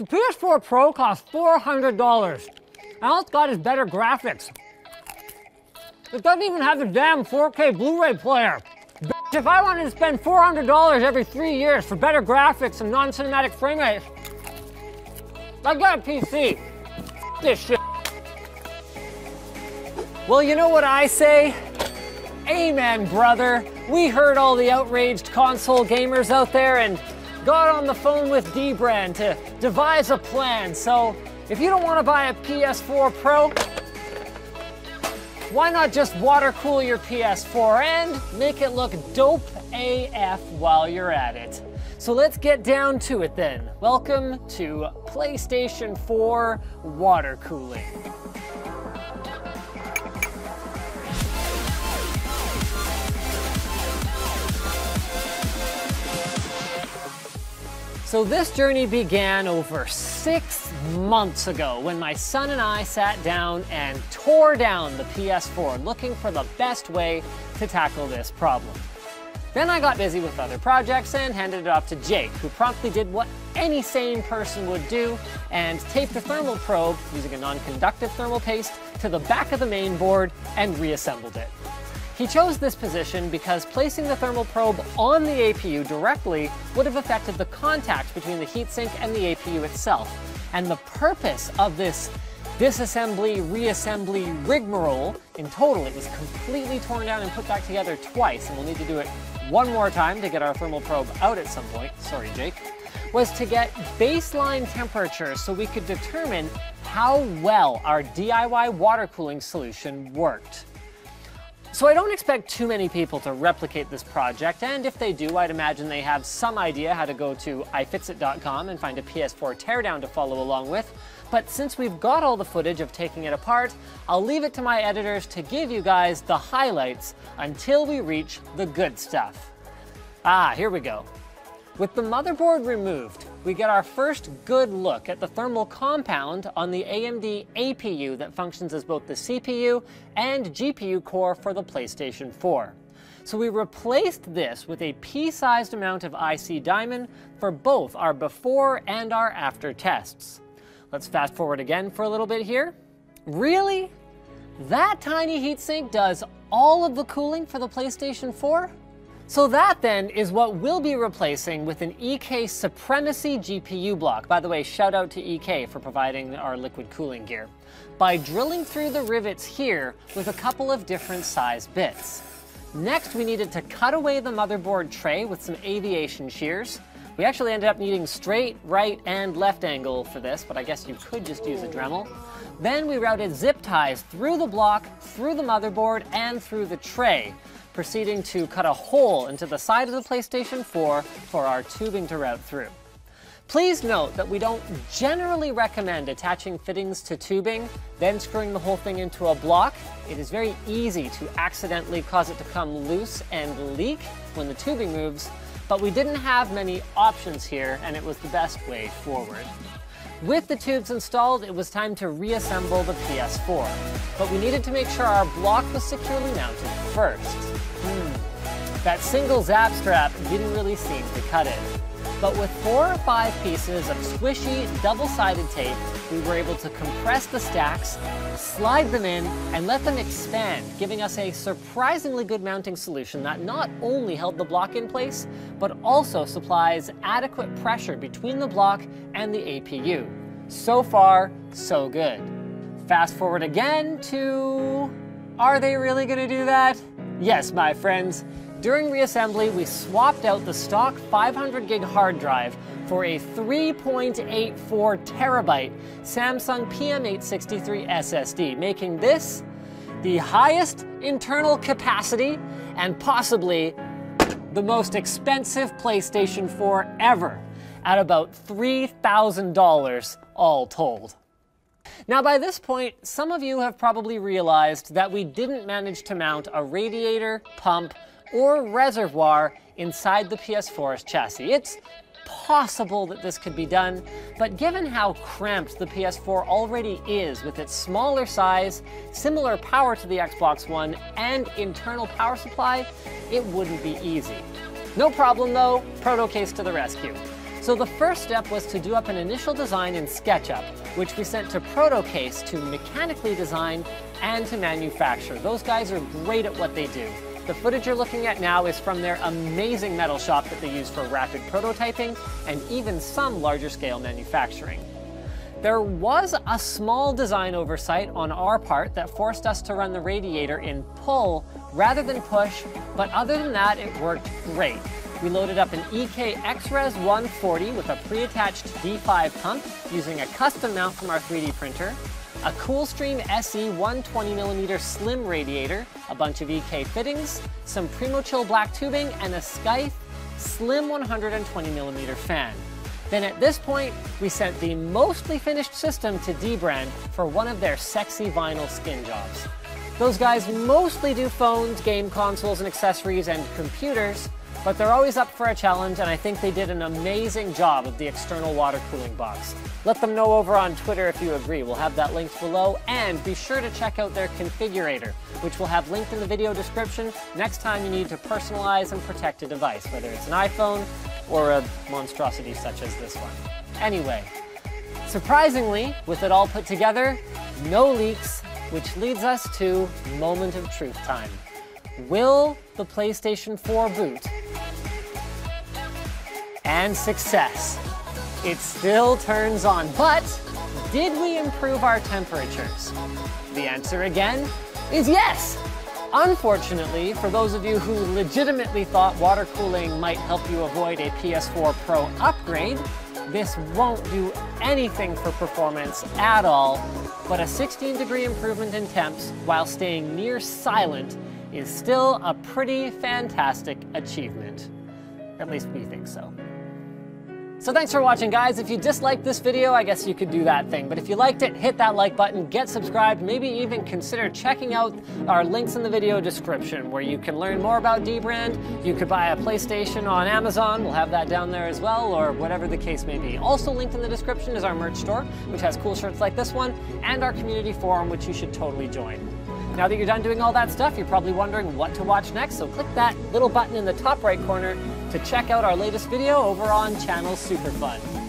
The PS4 Pro costs $400. And all it's got is better graphics. It doesn't even have the damn 4K Blu-ray player. Bitch, if I wanted to spend $400 every three years for better graphics and non-cinematic frame rates, I got a PC. This shit. Well, you know what I say? Amen, brother. We heard all the outraged console gamers out there and got on the phone with Dbrand to devise a plan. So if you don't want to buy a PS4 Pro, why not just water cool your PS4 and make it look dope AF while you're at it? So let's get down to it then. Welcome to PlayStation 4 water cooling. So this journey began over six months ago when my son and I sat down and tore down the PS4 looking for the best way to tackle this problem. Then I got busy with other projects and handed it off to Jake, who promptly did what any sane person would do and taped the thermal probe using a non-conductive thermal paste to the back of the main board and reassembled it. He chose this position because placing the thermal probe on the APU directly would have affected the contact between the heatsink and the APU itself. And the purpose of this disassembly, reassembly rigmarole, in total it was completely torn down and put back together twice, and we'll need to do it one more time to get our thermal probe out at some point, sorry Jake, was to get baseline temperature so we could determine how well our DIY water cooling solution worked. So I don't expect too many people to replicate this project, and if they do, I'd imagine they have some idea how to go to ifixit.com and find a PS4 teardown to follow along with. But since we've got all the footage of taking it apart, I'll leave it to my editors to give you guys the highlights until we reach the good stuff. Ah, here we go. With the motherboard removed, we get our first good look at the thermal compound on the AMD APU that functions as both the CPU and GPU core for the PlayStation 4. So we replaced this with a pea-sized amount of IC diamond for both our before and our after tests. Let's fast forward again for a little bit here. Really? That tiny heatsink does all of the cooling for the PlayStation 4? So that then is what we'll be replacing with an EK Supremacy GPU block. By the way, shout out to EK for providing our liquid cooling gear. By drilling through the rivets here with a couple of different size bits. Next, we needed to cut away the motherboard tray with some aviation shears. We actually ended up needing straight, right, and left angle for this, but I guess you could just use a Dremel. Then we routed zip ties through the block, through the motherboard, and through the tray proceeding to cut a hole into the side of the PlayStation 4 for our tubing to route through. Please note that we don't generally recommend attaching fittings to tubing, then screwing the whole thing into a block. It is very easy to accidentally cause it to come loose and leak when the tubing moves, but we didn't have many options here and it was the best way forward. With the tubes installed, it was time to reassemble the PS4, but we needed to make sure our block was securely mounted first. That single zap strap didn't really seem to cut it. But with four or five pieces of squishy, double-sided tape, we were able to compress the stacks, slide them in, and let them expand, giving us a surprisingly good mounting solution that not only held the block in place, but also supplies adequate pressure between the block and the APU. So far, so good. Fast forward again to... Are they really gonna do that? Yes, my friends. During reassembly, we swapped out the stock 500 gig hard drive for a 3.84 terabyte Samsung PM863 SSD, making this the highest internal capacity and possibly the most expensive PlayStation 4 ever at about $3,000 all told. Now by this point, some of you have probably realized that we didn't manage to mount a radiator, pump, or reservoir inside the PS4's chassis. It's possible that this could be done, but given how cramped the PS4 already is with its smaller size, similar power to the Xbox One, and internal power supply, it wouldn't be easy. No problem though, Protocase to the rescue. So the first step was to do up an initial design in SketchUp, which we sent to Protocase to mechanically design and to manufacture. Those guys are great at what they do. The footage you're looking at now is from their amazing metal shop that they use for rapid prototyping and even some larger scale manufacturing. There was a small design oversight on our part that forced us to run the radiator in pull rather than push, but other than that, it worked great. We loaded up an EK XRES 140 with a pre-attached D5 pump using a custom mount from our 3D printer, a Coolstream SE 120mm slim radiator, a bunch of EK fittings, some Primochill black tubing, and a Scythe slim 120mm fan. Then at this point, we sent the mostly finished system to Dbrand for one of their sexy vinyl skin jobs. Those guys mostly do phones, game consoles, and accessories, and computers, but they're always up for a challenge, and I think they did an amazing job of the external water cooling box. Let them know over on Twitter if you agree. We'll have that linked below, and be sure to check out their configurator, which we'll have linked in the video description next time you need to personalize and protect a device, whether it's an iPhone or a monstrosity such as this one. Anyway, surprisingly, with it all put together, no leaks, which leads us to moment of truth time. Will the PlayStation 4 boot and success. It still turns on, but did we improve our temperatures? The answer again is yes. Unfortunately, for those of you who legitimately thought water cooling might help you avoid a PS4 Pro upgrade, this won't do anything for performance at all, but a 16 degree improvement in temps while staying near silent is still a pretty fantastic achievement. At least we think so. So thanks for watching, guys. If you disliked this video, I guess you could do that thing. But if you liked it, hit that like button, get subscribed, maybe even consider checking out our links in the video description where you can learn more about Dbrand. You could buy a PlayStation on Amazon. We'll have that down there as well, or whatever the case may be. Also linked in the description is our merch store, which has cool shirts like this one, and our community forum, which you should totally join. Now that you're done doing all that stuff, you're probably wondering what to watch next, so click that little button in the top right corner to check out our latest video over on Channel Superfun.